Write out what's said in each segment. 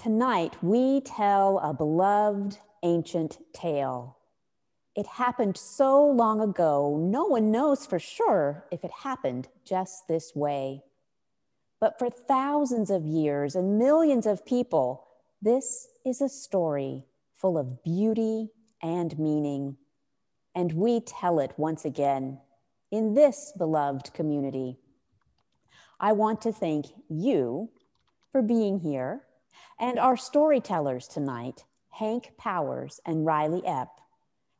Tonight, we tell a beloved ancient tale. It happened so long ago, no one knows for sure if it happened just this way. But for thousands of years and millions of people, this is a story full of beauty and meaning. And we tell it once again in this beloved community. I want to thank you for being here and our storytellers tonight, Hank Powers and Riley Epp,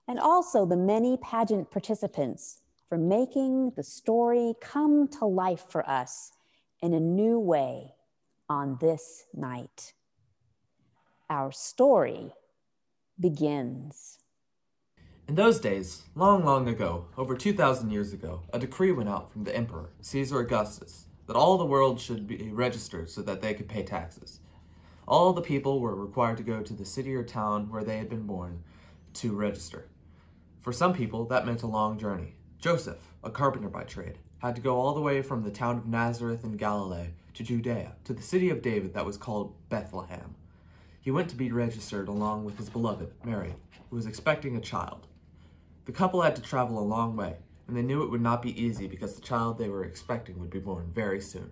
and also the many pageant participants for making the story come to life for us in a new way on this night. Our story begins. In those days, long, long ago, over 2,000 years ago, a decree went out from the emperor, Caesar Augustus, that all the world should be registered so that they could pay taxes. All the people were required to go to the city or town where they had been born to register. For some people, that meant a long journey. Joseph, a carpenter by trade, had to go all the way from the town of Nazareth in Galilee to Judea, to the city of David that was called Bethlehem. He went to be registered along with his beloved, Mary, who was expecting a child. The couple had to travel a long way, and they knew it would not be easy because the child they were expecting would be born very soon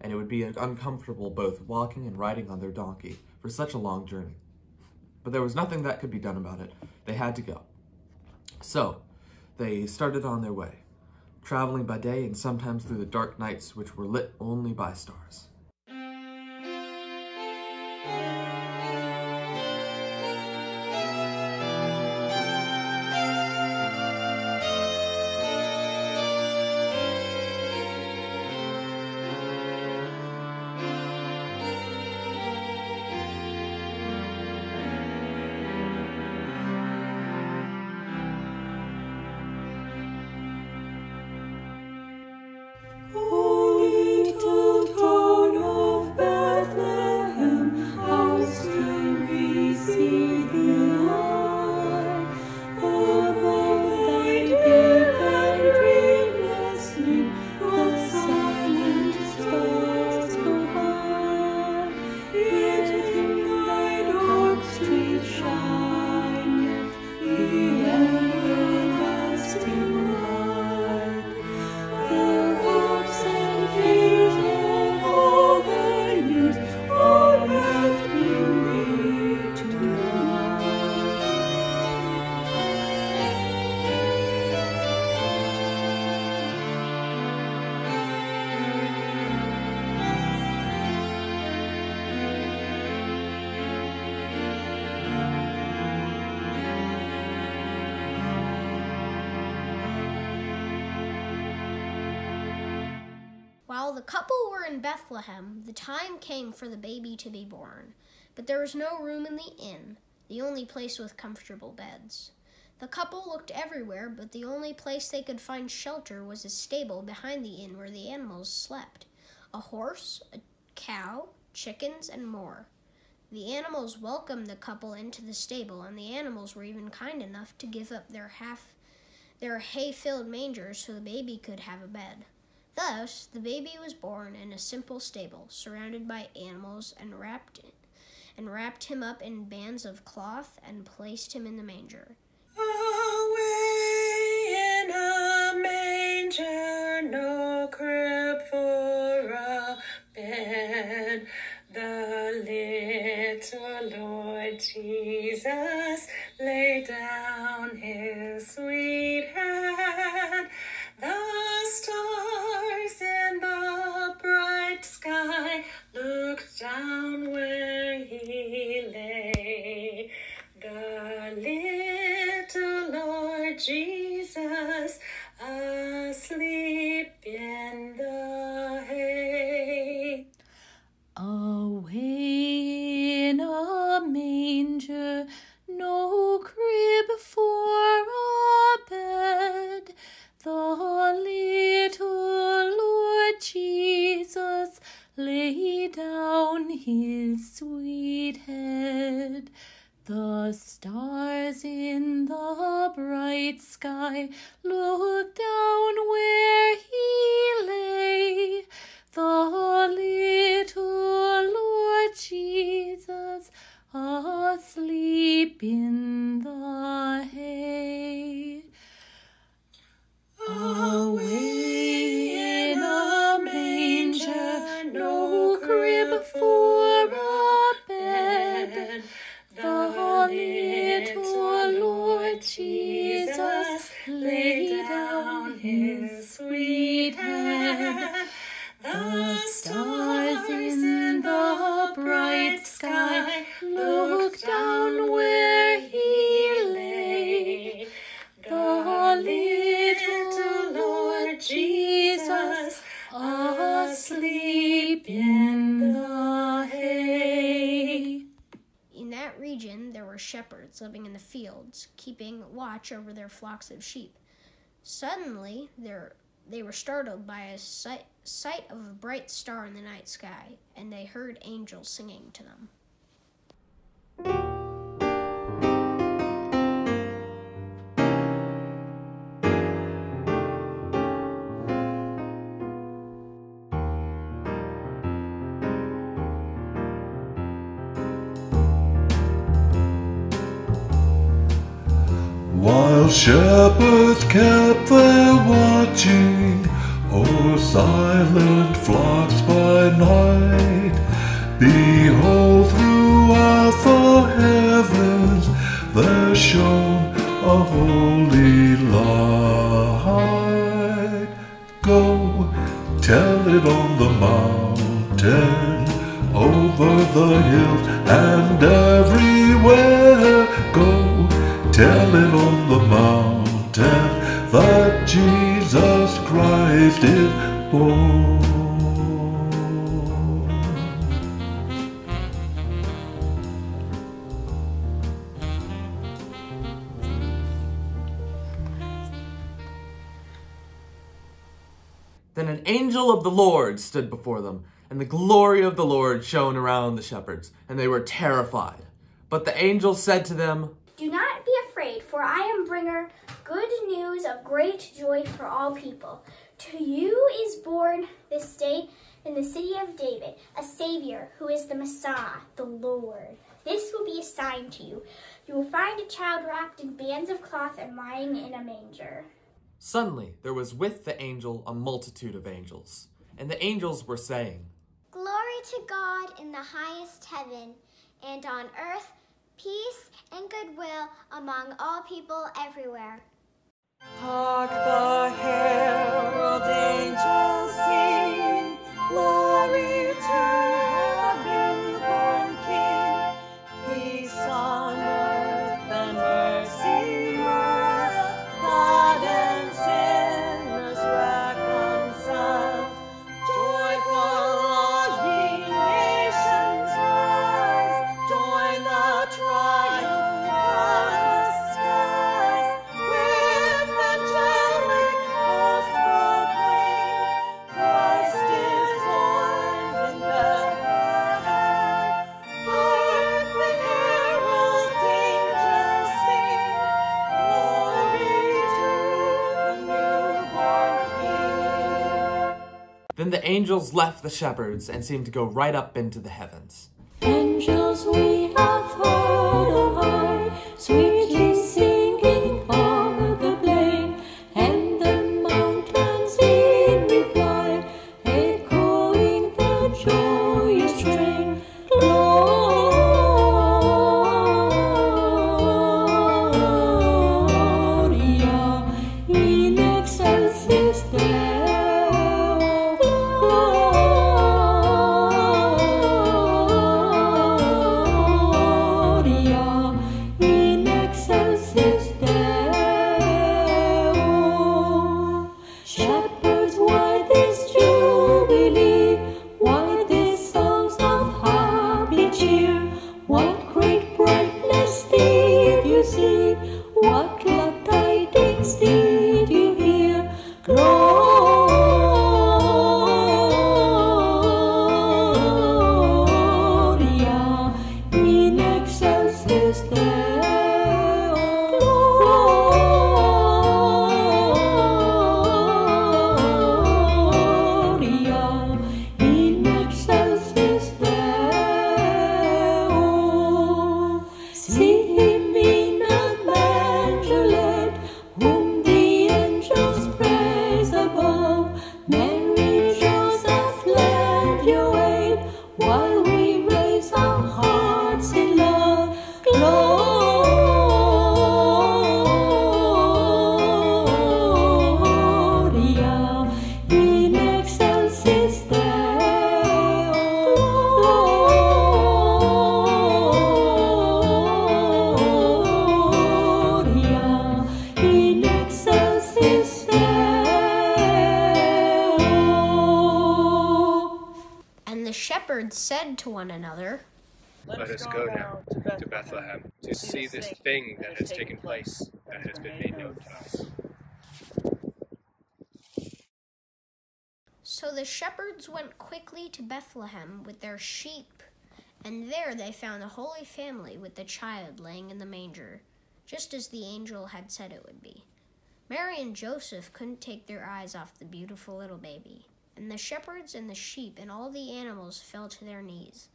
and it would be uncomfortable both walking and riding on their donkey for such a long journey. But there was nothing that could be done about it. They had to go. So, they started on their way, traveling by day and sometimes through the dark nights which were lit only by stars. While the couple were in Bethlehem, the time came for the baby to be born, but there was no room in the inn, the only place with comfortable beds. The couple looked everywhere, but the only place they could find shelter was a stable behind the inn where the animals slept a horse, a cow, chickens, and more. The animals welcomed the couple into the stable, and the animals were even kind enough to give up their half their hay-filled mangers so the baby could have a bed. Thus, the baby was born in a simple stable, surrounded by animals, and wrapped and wrapped him up in bands of cloth and placed him in the manger. Away in a manger, no crib for a bed. The little Lord Jesus laid down his sweet head. Looked The stars in the bright sky sky, looked down where he lay. The little Lord Jesus asleep in the hay. In that region, there were shepherds living in the fields, keeping watch over their flocks of sheep. Suddenly, there, they were startled by a sight, sight of a bright star in the night sky, and they heard angels singing to them. While shepherds kept their watching silent flocks by night, behold, throughout the heavens there shone a holy light. Go tell it on the mountain, over the hills and everywhere. Go Tell it on the mountain that Jesus Christ is. Then an angel of the Lord stood before them, and the glory of the Lord shone around the shepherds, and they were terrified. But the angel said to them, Do not be afraid, for I am bringer good news of great joy for all people. To you is born this day in the city of David a Savior who is the Messiah, the Lord. This will be a sign to you. You will find a child wrapped in bands of cloth and lying in a manger. Suddenly there was with the angel a multitude of angels, and the angels were saying, Glory to God in the highest heaven, and on earth peace and goodwill among all people everywhere. Hark the herald angels sing, glory Then the angels left the shepherds and seemed to go right up into the heavens. Angels we said to one another, Let us go now to Bethlehem to see this thing that has taken place, that has been made known to us. So the shepherds went quickly to Bethlehem with their sheep, and there they found the Holy Family with the child laying in the manger, just as the angel had said it would be. Mary and Joseph couldn't take their eyes off the beautiful little baby, and the shepherds and the sheep and all the animals fell to their knees,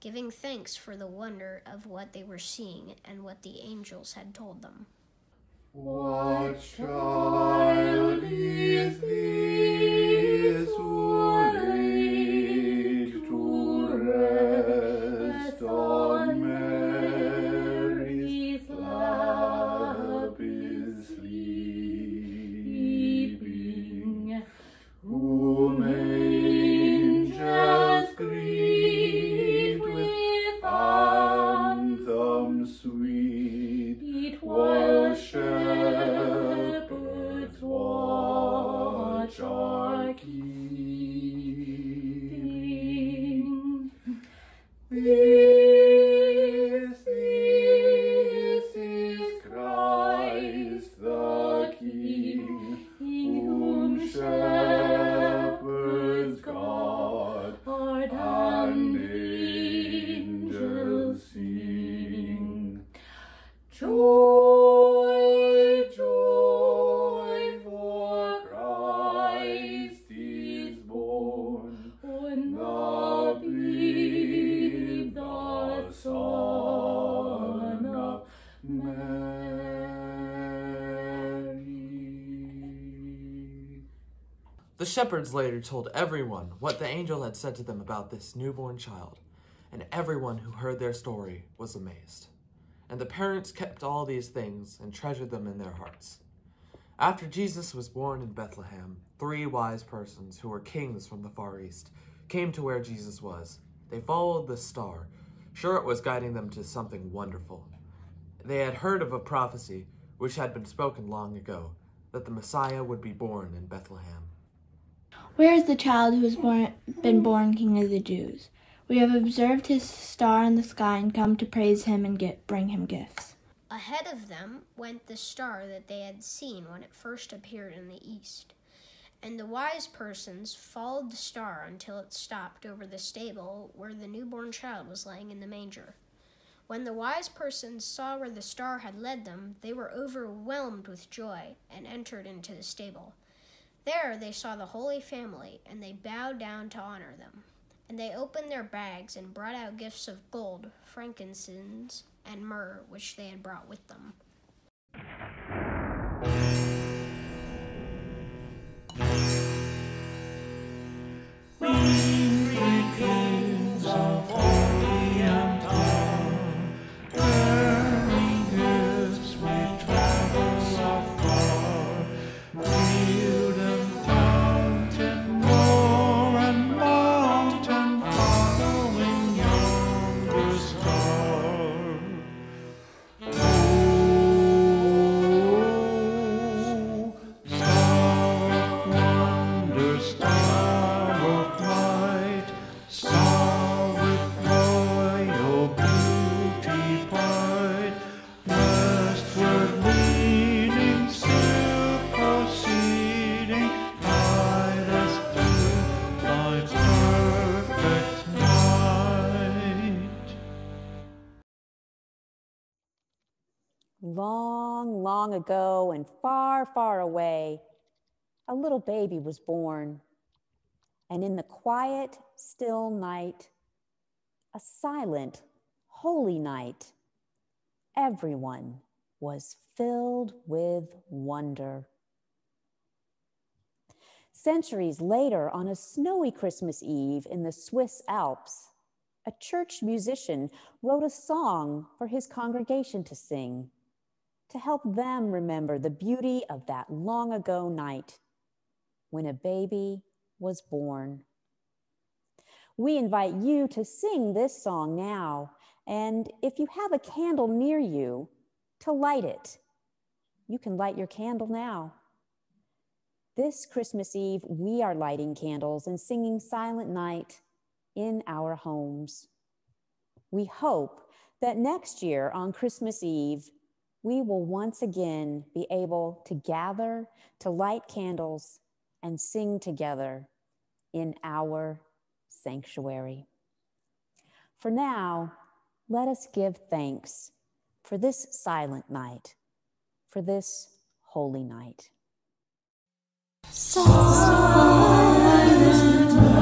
giving thanks for the wonder of what they were seeing and what the angels had told them. What child is this The shepherds later told everyone what the angel had said to them about this newborn child, and everyone who heard their story was amazed. And the parents kept all these things and treasured them in their hearts. After Jesus was born in Bethlehem, three wise persons who were kings from the Far East came to where Jesus was. They followed the star, sure it was guiding them to something wonderful. They had heard of a prophecy which had been spoken long ago that the Messiah would be born in Bethlehem. Where is the child who has born, been born King of the Jews? We have observed his star in the sky and come to praise him and get, bring him gifts. Ahead of them went the star that they had seen when it first appeared in the east. And the wise persons followed the star until it stopped over the stable where the newborn child was laying in the manger. When the wise persons saw where the star had led them, they were overwhelmed with joy and entered into the stable. There they saw the Holy Family, and they bowed down to honor them. And they opened their bags and brought out gifts of gold, frankincense, and myrrh, which they had brought with them. Long, long ago and far, far away, a little baby was born. And in the quiet, still night, a silent, holy night, everyone was filled with wonder. Centuries later, on a snowy Christmas Eve in the Swiss Alps, a church musician wrote a song for his congregation to sing to help them remember the beauty of that long ago night when a baby was born. We invite you to sing this song now, and if you have a candle near you, to light it. You can light your candle now. This Christmas Eve, we are lighting candles and singing Silent Night in our homes. We hope that next year on Christmas Eve, we will once again be able to gather, to light candles, and sing together in our sanctuary. For now, let us give thanks for this silent night, for this holy night. Holy